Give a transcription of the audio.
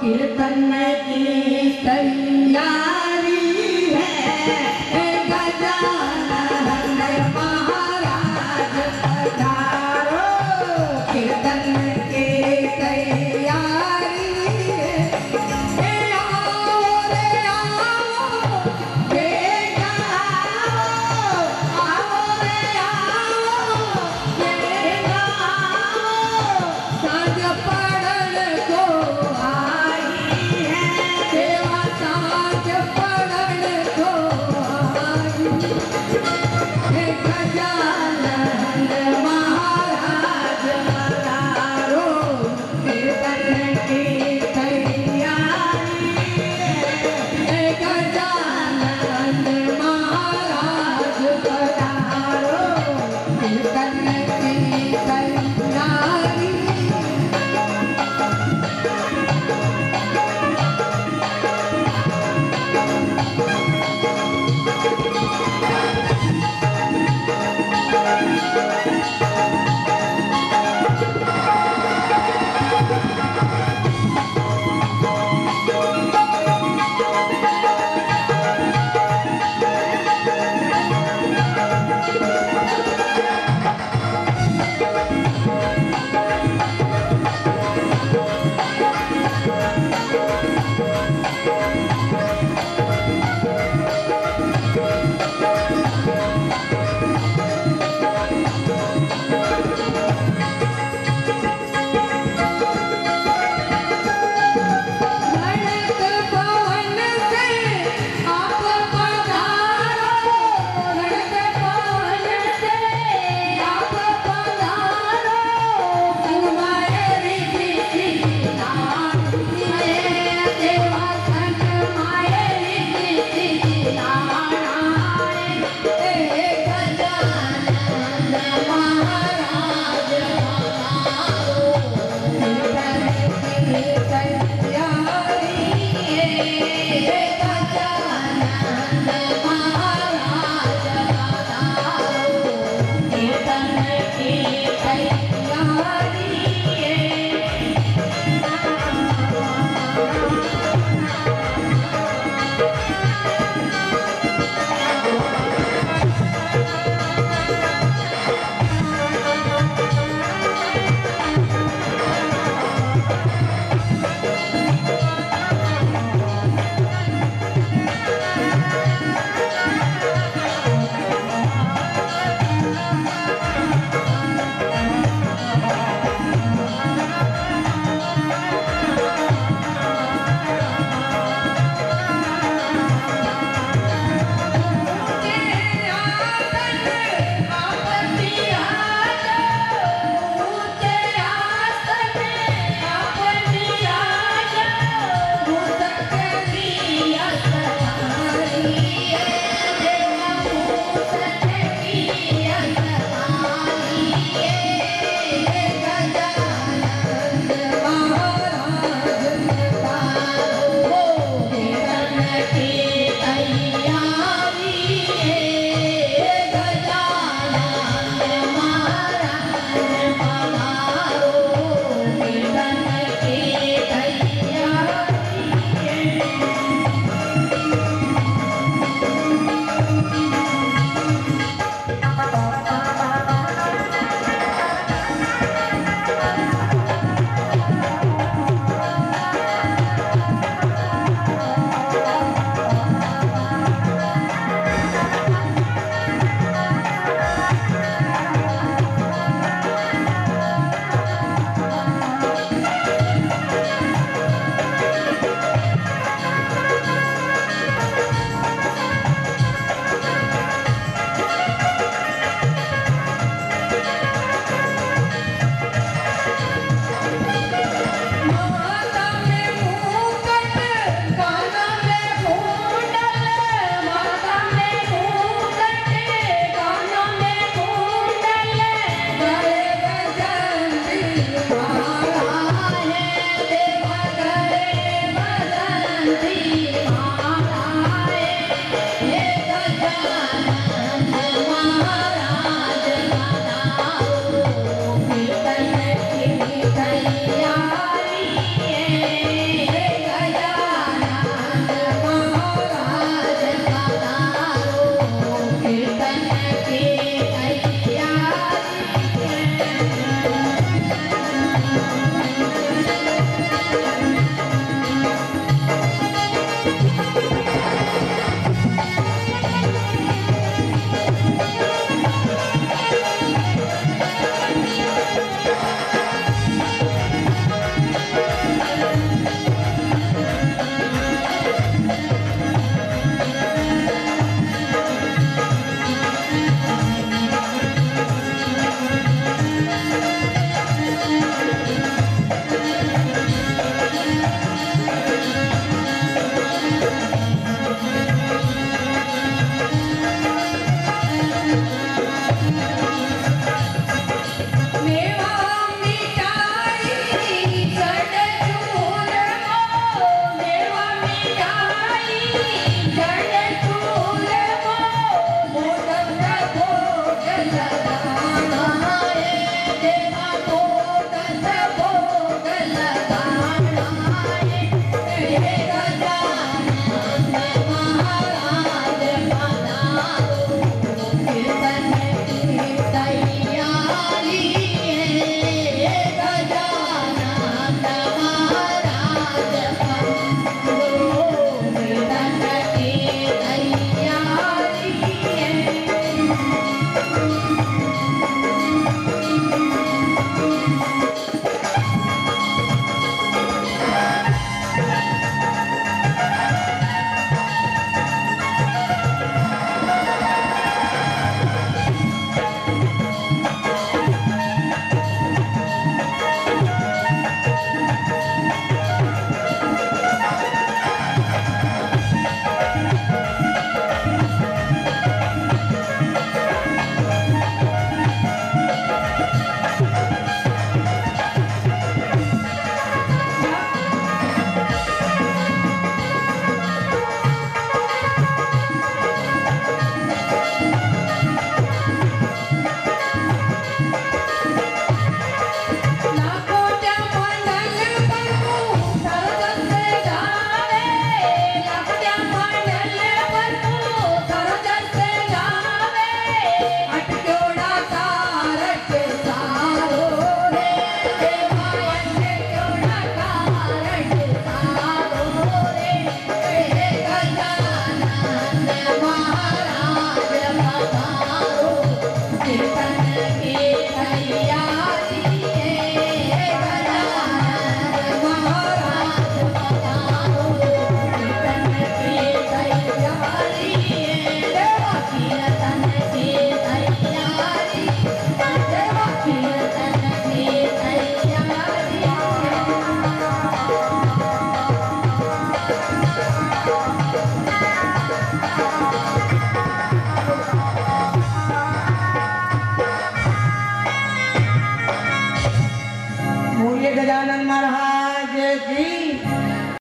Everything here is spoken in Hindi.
कीर्तन की